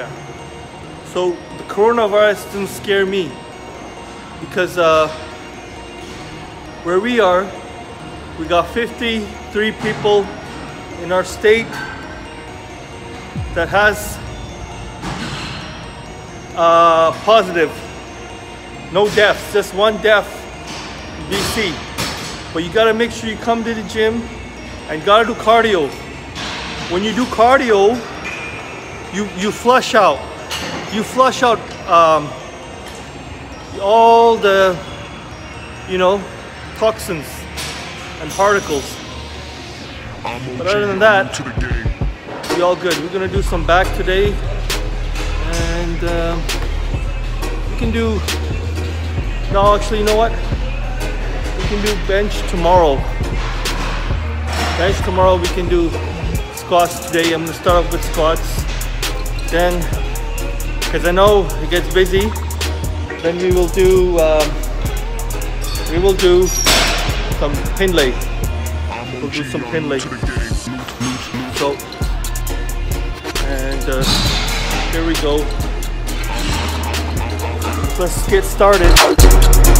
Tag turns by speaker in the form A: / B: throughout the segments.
A: Yeah. So the coronavirus doesn't scare me because uh, where we are, we got 53 people in our state that has uh, positive. No deaths, just one death in BC. But you gotta make sure you come to the gym and gotta do cardio. When you do cardio, you, you flush out. You flush out um, all the, you know, toxins and particles. But other than that, we all good. We're gonna do some back today, and um, we can do. No, actually, you know what? We can do bench tomorrow. Bench tomorrow. We can do squats today. I'm gonna start off with squats. Then, because I know it gets busy, then we will do. Um, we will do some pin leg. We'll do some pin leg. So, and uh, here we go. Let's get started.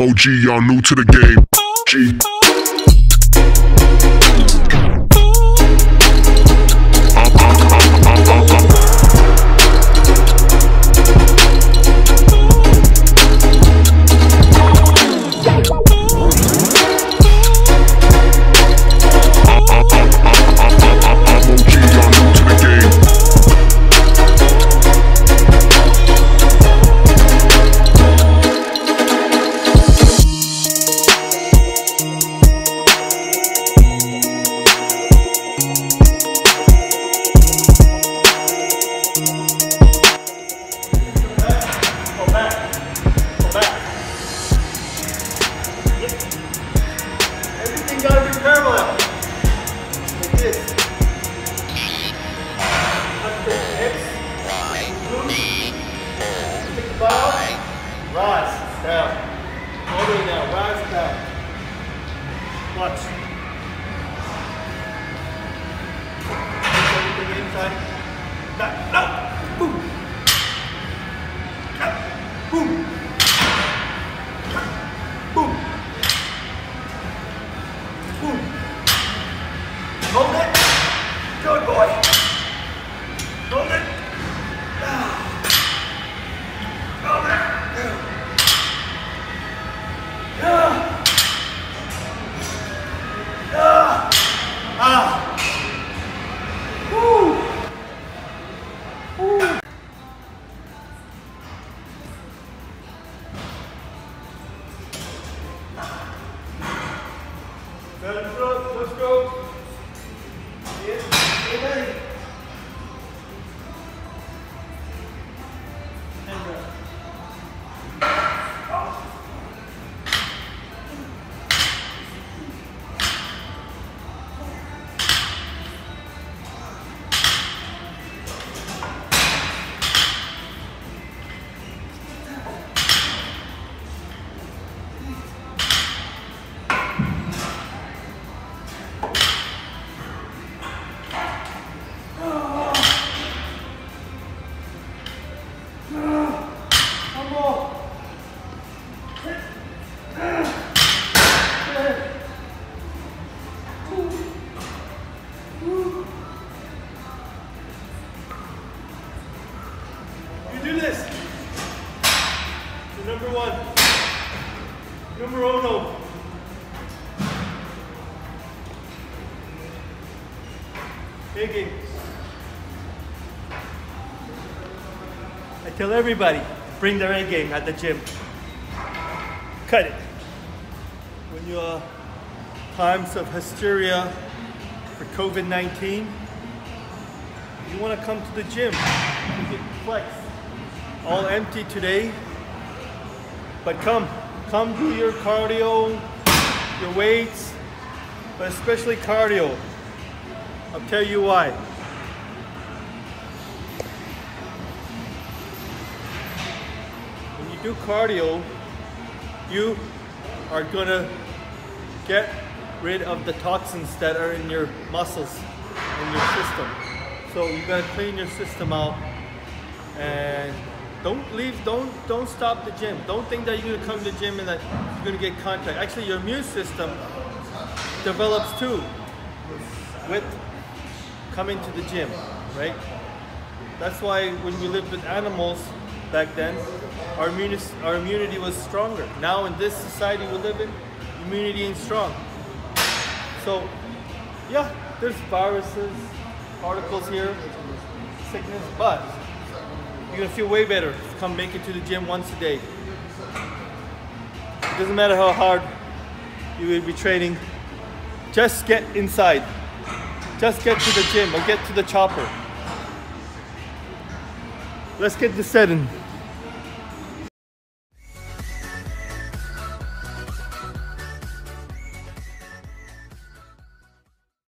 B: I'm OG, y'all new to the game. G.
A: Rise. Down. The way down. Rise down. Watch. Everything inside. Back. No. rope. I tell everybody, bring their A game at the gym. Cut it. When your times of hysteria for COVID-19, you want to come to the gym. You get flex. All empty today, but come come do your cardio, your weights, but especially cardio. I'll tell you why. When you do cardio, you are gonna get rid of the toxins that are in your muscles in your system. So you gotta clean your system out and don't leave, don't don't stop the gym. Don't think that you're gonna come to the gym and that you're gonna get contact. Actually your immune system develops too with coming to the gym, right? That's why when we lived with animals back then, our immunity, our immunity was stronger. Now in this society we live in, immunity ain't strong. So, yeah, there's viruses, particles here, sickness, but you're gonna feel way better. Come make it to the gym once a day. It doesn't matter how hard you will be training. Just get inside. Just get to the gym or get to the chopper. Let's get this set in.